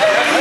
Hey,